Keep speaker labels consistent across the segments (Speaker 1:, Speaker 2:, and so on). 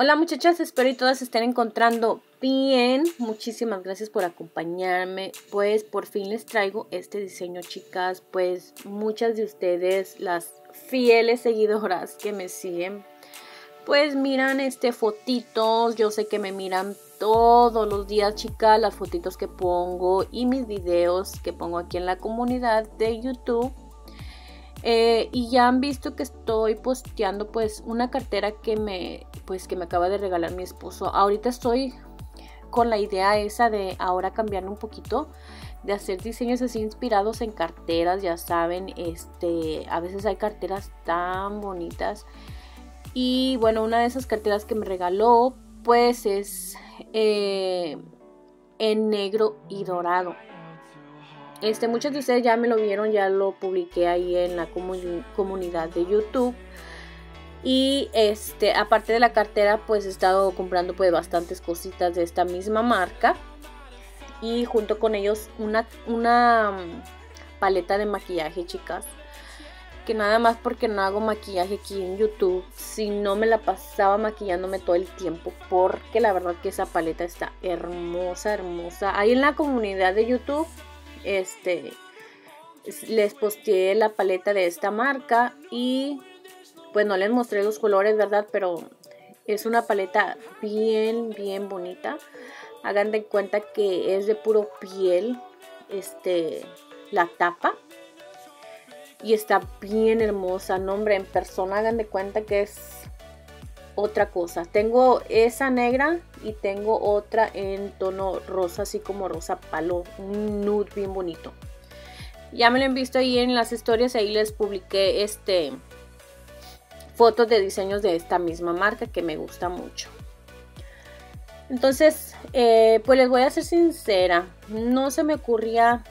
Speaker 1: Hola muchachas, espero y todas estén encontrando bien. Muchísimas gracias por acompañarme. Pues por fin les traigo este diseño, chicas. Pues muchas de ustedes, las fieles seguidoras que me siguen, pues miran este fotitos. Yo sé que me miran todos los días, chicas, las fotitos que pongo y mis videos que pongo aquí en la comunidad de YouTube. Eh, y ya han visto que estoy posteando pues una cartera que me pues que me acaba de regalar mi esposo. Ahorita estoy con la idea esa de ahora cambiarme un poquito de hacer diseños así inspirados en carteras, ya saben, este, a veces hay carteras tan bonitas. Y bueno, una de esas carteras que me regaló pues es eh, en negro y dorado. Este, muchos de ustedes ya me lo vieron, ya lo publiqué ahí en la comunidad de YouTube. Y este, aparte de la cartera, pues he estado comprando pues bastantes cositas de esta misma marca. Y junto con ellos una, una mm, paleta de maquillaje, chicas. Que nada más porque no hago maquillaje aquí en YouTube. Si no me la pasaba maquillándome todo el tiempo. Porque la verdad que esa paleta está hermosa, hermosa. Ahí en la comunidad de YouTube este les posteé la paleta de esta marca y pues no les mostré los colores, ¿verdad? Pero es una paleta bien, bien bonita. Hagan de cuenta que es de puro piel, este, la tapa. Y está bien hermosa, no hombre, en persona hagan de cuenta que es otra cosa. Tengo esa negra y tengo otra en tono rosa, así como rosa palo, un nude bien bonito. Ya me lo han visto ahí en las historias, ahí les publiqué este fotos de diseños de esta misma marca que me gusta mucho. Entonces, eh, pues les voy a ser sincera, no se me ocurría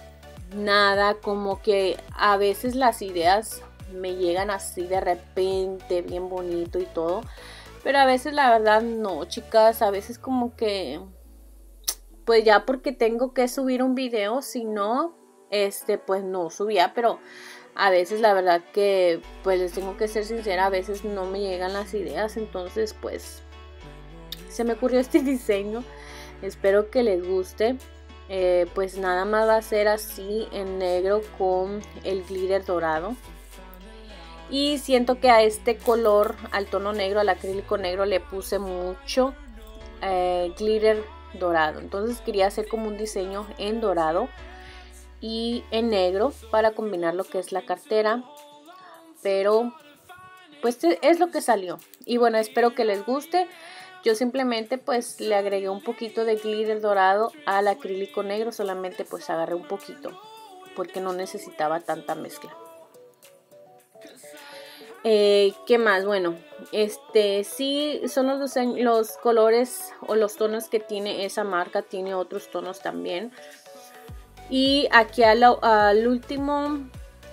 Speaker 1: nada, como que a veces las ideas me llegan así de repente, bien bonito y todo. Pero a veces la verdad no, chicas, a veces como que pues ya porque tengo que subir un video, si no, este pues no subía, pero a veces la verdad que pues les tengo que ser sincera, a veces no me llegan las ideas, entonces pues se me ocurrió este diseño, espero que les guste. Eh, pues nada más va a ser así en negro con el glitter dorado y siento que a este color, al tono negro, al acrílico negro, le puse mucho eh, glitter dorado. Entonces quería hacer como un diseño en dorado y en negro para combinar lo que es la cartera. Pero pues e, es lo que salió. Y bueno, espero que les guste. Yo simplemente pues le agregué un poquito de glitter dorado al acrílico negro. Solamente pues agarré un poquito porque no necesitaba tanta mezcla. Eh, ¿Qué más? Bueno, este sí son los, los colores o los tonos que tiene esa marca. Tiene otros tonos también. Y aquí al, último,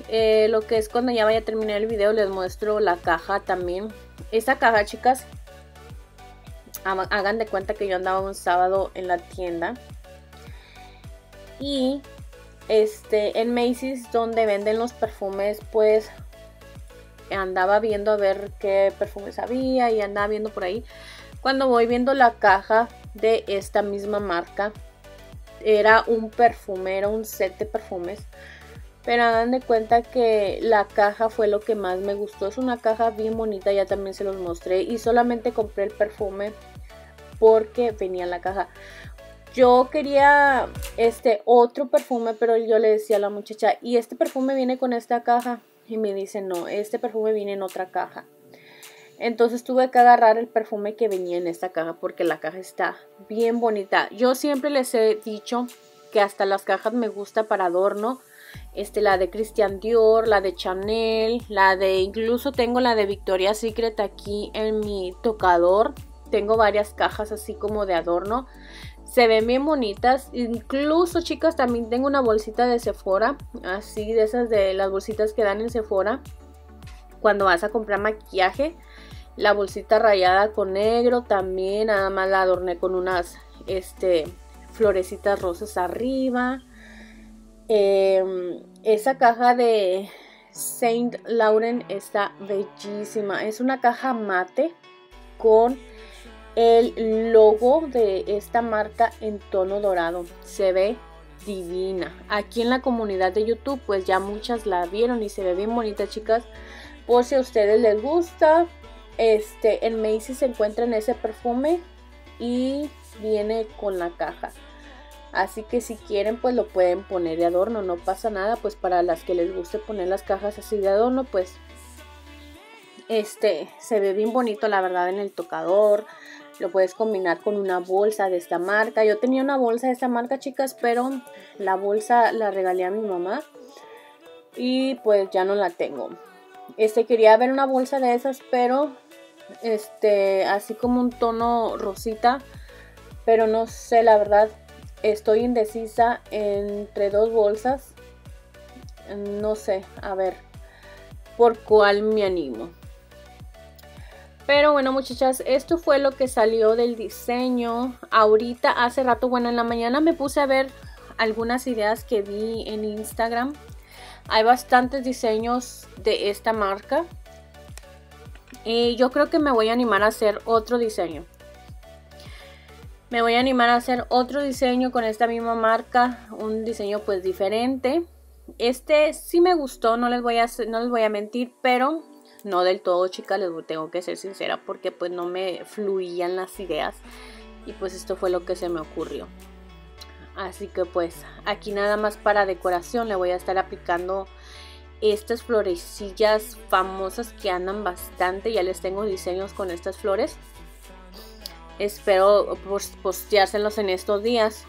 Speaker 1: eh, lo que es cuando ya vaya a terminar el video, les muestro la caja también. Esta caja, chicas, hagan de cuenta que yo andaba un sábado en la tienda. Y este en Macy's donde venden los perfumes, pues andaba viendo a ver qué perfumes había y andaba viendo por ahí. Cuando voy viendo la caja de esta misma marca, era un perfume, era un set de perfumes. Pero hagan de cuenta que la caja fue lo que más me gustó. Es una caja bien bonita, ya también se los mostré. Y solamente compré el perfume porque venía en la caja. Yo quería este otro perfume, pero yo le decía a la muchacha, y este perfume viene con esta caja. Y me dice, no, este perfume viene en otra caja. Entonces tuve que agarrar el perfume que venía en esta caja porque la caja está bien bonita. Yo siempre les he dicho que hasta las cajas me gusta para adorno. Este, la de Christian Dior, la de Chanel, la de incluso tengo la de Victoria's Secret aquí en mi tocador. Tengo varias cajas así como de adorno. Se ven bien bonitas. Incluso, chicas, también tengo una bolsita de Sephora. Así de esas de las bolsitas que dan en Sephora. Cuando vas a comprar maquillaje. La bolsita rayada con negro también. Nada más la adorné con unas este, florecitas rosas arriba. Em, esa caja de Saint Laurent está bellísima. Es una caja mate con el logo de esta marca en tono dorado. Se ve divina. Aquí en la comunidad de YouTube pues ya muchas la vieron y se ve bien bonita chicas. Por si a ustedes les gusta. Este, en Macy's se encuentra en ese perfume y viene con la caja. Así que si quieren pues lo pueden poner de adorno, no pasa nada. Pues para las que les guste poner las cajas así de adorno pues este se ve bien bonito la verdad en el tocador. Lo puedes combinar con una bolsa de esta marca. Yo tenía una bolsa de esta marca, chicas, pero la bolsa la regalé a mi mamá. Y pues ya no la tengo. Este quería ver una bolsa de esas, pero este así como un tono rosita, pero no sé, la verdad estoy indecisa entre dos bolsas. No sé, a ver por cuál me animo. Pero bueno muchachas, esto fue lo que salió del diseño. Ahorita, hace rato, bueno, en la mañana me puse a ver algunas ideas que vi en Instagram. Hay bastantes diseños de esta marca. Y yo creo que me voy a animar a hacer otro diseño. Me voy a animar a hacer otro diseño con esta misma marca. Un diseño pues diferente. Este sí me gustó, no les voy a, no les voy a mentir, pero no del todo, chicas, les tengo que ser sincera porque pues no me fluían las ideas y pues esto fue lo que se me ocurrió. Así que pues aquí nada más para decoración le voy a estar aplicando estas florecillas famosas que andan bastante. Ya les tengo diseños con estas flores. Espero posteárselos en estos días.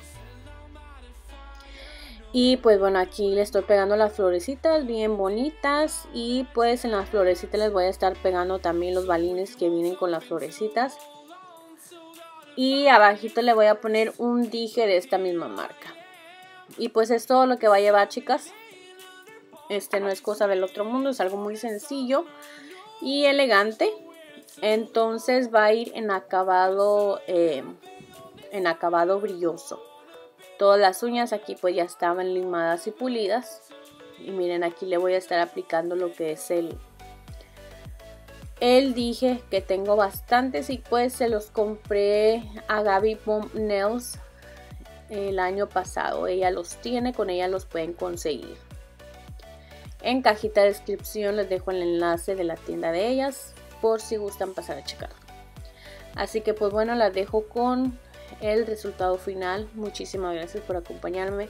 Speaker 1: Y pues bueno, aquí le estoy pegando las florecitas bien bonitas. Y pues en las florecitas les voy a estar pegando también los balines que vienen con las florecitas. Y abajito le voy a poner un dije de esta misma marca. Y pues es todo lo que va a llevar, chicas. Este no es cosa del otro mundo, es algo muy sencillo y elegante. Entonces va a ir en acabado, eh, en acabado brilloso. Todas las uñas aquí pues ya estaban limadas y pulidas. Y miren aquí le voy a estar aplicando lo que es el... El dije que tengo bastantes y pues se los compré a Gaby Bomb Nails el año pasado. Ella los tiene, con ella los pueden conseguir. En cajita de descripción les dejo el enlace de la tienda de ellas por si gustan pasar a checar. Así que pues bueno, las dejo con el resultado final. Muchísimas gracias por acompañarme.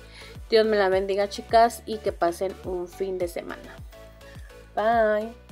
Speaker 1: Dios me la bendiga chicas y que pasen un fin de semana. Bye.